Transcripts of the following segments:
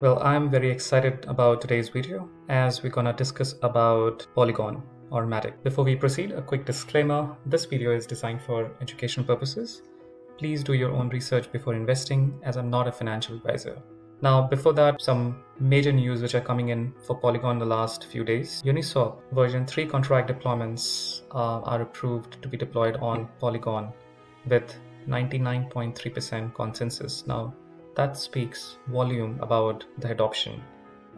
Well, I'm very excited about today's video as we're gonna discuss about Polygon or Matic. Before we proceed, a quick disclaimer. This video is designed for educational purposes. Please do your own research before investing as I'm not a financial advisor. Now, before that, some major news which are coming in for Polygon the last few days. Uniswap version 3 contract deployments uh, are approved to be deployed on Polygon with 99.3% consensus. Now, that speaks volume about the adoption.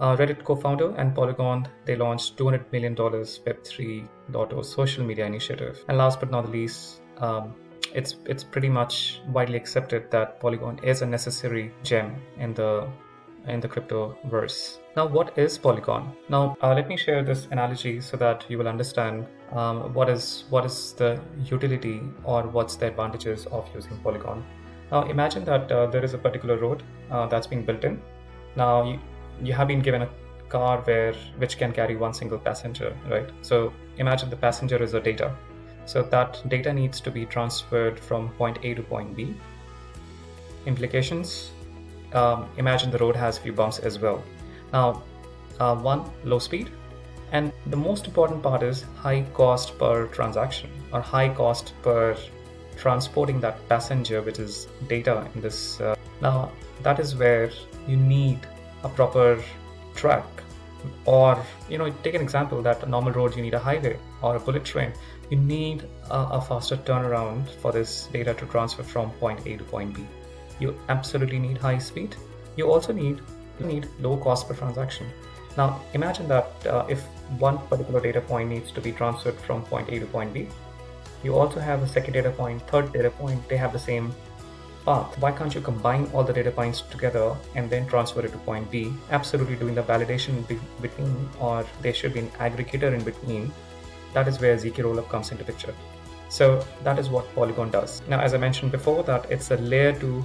Uh, Reddit co-founder and Polygon, they launched $200 million Web 3.0 social media initiative. And last but not least, um, it's it's pretty much widely accepted that Polygon is a necessary gem in the in the crypto verse. Now, what is Polygon? Now, uh, let me share this analogy so that you will understand um, what is what is the utility or what's the advantages of using Polygon. Now imagine that uh, there is a particular road uh, that's being built in. Now you, you have been given a car where which can carry one single passenger, right? So imagine the passenger is the data. So that data needs to be transferred from point A to point B. Implications, um, imagine the road has a few bumps as well. Now, uh, one, low speed, and the most important part is high cost per transaction or high cost per transporting that passenger, which is data in this. Uh, now, that is where you need a proper track. Or, you know, take an example that a normal road, you need a highway or a bullet train. You need a, a faster turnaround for this data to transfer from point A to point B. You absolutely need high speed. You also need you need low cost per transaction. Now, imagine that uh, if one particular data point needs to be transferred from point A to point B, you also have a second data point, third data point, they have the same path. Why can't you combine all the data points together and then transfer it to point B? Absolutely doing the validation be between, or there should be an aggregator in between. That is where ZK Rollup comes into picture. So that is what Polygon does. Now, as I mentioned before, that it's a layer two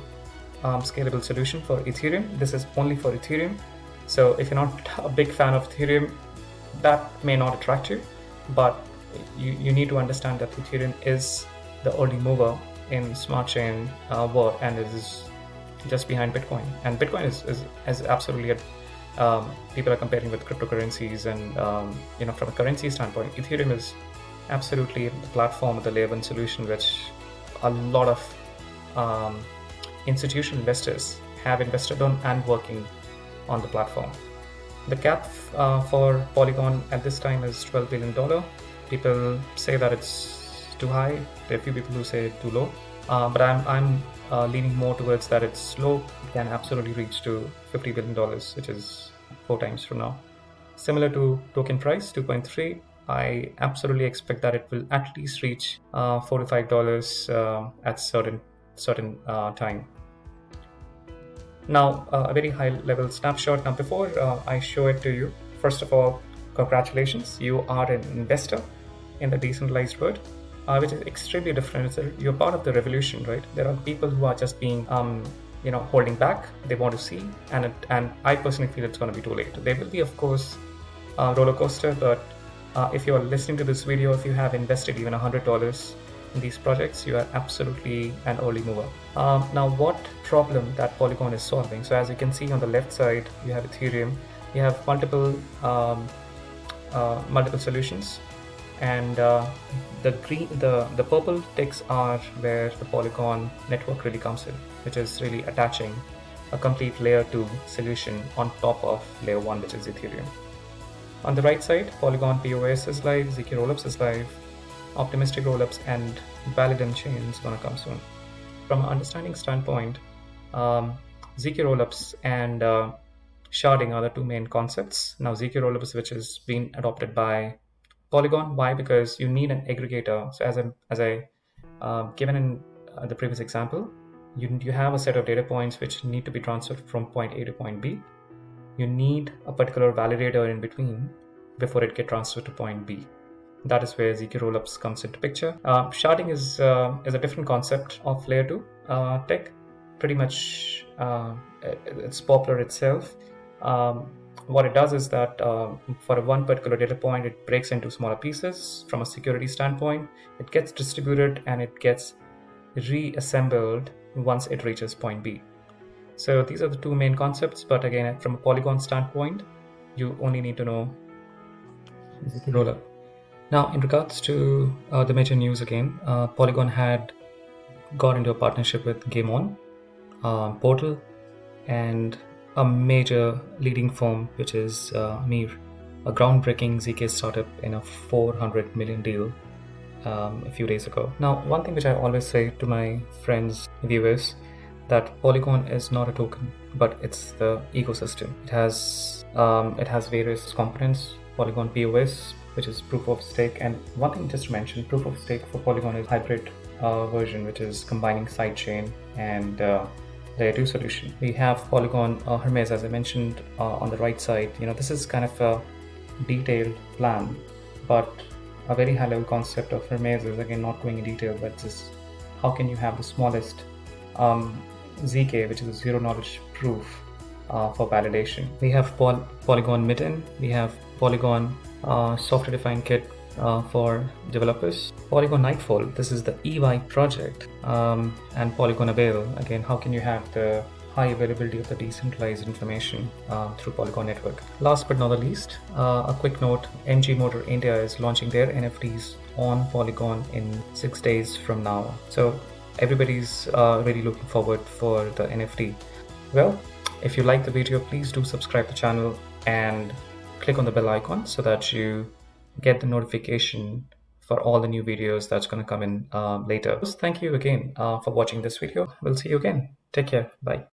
um, scalable solution for Ethereum. This is only for Ethereum. So if you're not a big fan of Ethereum, that may not attract you, but you, you need to understand that Ethereum is the early mover in smart chain uh, world and is just behind Bitcoin. And Bitcoin is, is, is absolutely a, um, people are comparing with cryptocurrencies and um, you know from a currency standpoint, Ethereum is absolutely the platform, the layer one solution, which a lot of um, institutional investors have invested on and working on the platform. The cap uh, for Polygon at this time is $12 billion people say that it's too high. There are a few people who say too low. Uh, but I'm I'm uh, leaning more towards that it's low. It can absolutely reach to 50 billion dollars, which is four times from now. Similar to token price 2.3, I absolutely expect that it will at least reach uh, four to five dollars uh, at certain certain uh, time. Now, uh, a very high level snapshot. Now, before I show it to you, first of all, congratulations, you are an investor in the decentralized world, uh, which is extremely different. A, you're part of the revolution, right? There are people who are just being, um, you know, holding back. They want to see, and it, and I personally feel it's going to be too late. There will be, of course, a roller coaster, but uh, if you're listening to this video, if you have invested even $100 in these projects, you are absolutely an early mover. Um, now, what problem that Polygon is solving? So as you can see on the left side, you have Ethereum. You have multiple um, multiple solutions. And uh, the green the the purple ticks are where the polygon network really comes in which is really attaching a complete layer 2 solution on top of layer 1 which is ethereum. On the right side polygon pos is live zk rollups is live optimistic rollups and validium chain is going to come soon. From an understanding standpoint um, zk rollups and uh, sharding are the two main concepts now zk rollups which has been adopted by Polygon. Why? Because you need an aggregator. So as I as I uh, given in uh, the previous example, you you have a set of data points which need to be transferred from point A to point B. You need a particular validator in between before it get transferred to point B. That is where ZK rollups comes into picture. Uh, sharding is uh, is a different concept of layer two uh, tech. Pretty much, uh, it's popular itself. Um, what it does is that uh, for one particular data point, it breaks into smaller pieces from a security standpoint. It gets distributed and it gets reassembled once it reaches point B. So these are the two main concepts, but again, from a Polygon standpoint, you only need to know roller. Now, in regards to uh, the major news again, uh, Polygon had got into a partnership with Game On, uh, Portal, and a major leading firm, which is uh, Mir, a groundbreaking ZK startup in a 400 million deal um, a few days ago. Now, one thing which I always say to my friends, viewers, that Polygon is not a token, but it's the ecosystem. It has um, it has various components. Polygon POS, which is proof of stake, and one thing just to mention, proof of stake for Polygon is hybrid uh, version, which is combining sidechain and uh, layer 2 solution. We have Polygon uh, Hermez, as I mentioned uh, on the right side. You know, this is kind of a detailed plan, but a very high level concept of Hermez is again not going in detail, but just how can you have the smallest um, ZK, which is a zero knowledge proof uh, for validation. We have Poly- Polygon Miden, we have Polygon uh, software defined kit uh, for developers. Polygon Nightfall, this is the EY project, um, and Polygon Avail. Again, how can you have the high availability of the decentralized information uh, through Polygon network? Last but not the least, uh, a quick note: MG Motor India is launching their NFTs on Polygon in six days from now. So everybody's uh, really looking forward for the NFT. Well, if you like the video, please do subscribe the channel and click on the bell icon so that you get the notification for all the new videos that's going to come in uh, later. Thank you again uh, for watching this video. We'll see you again. Take care. Bye.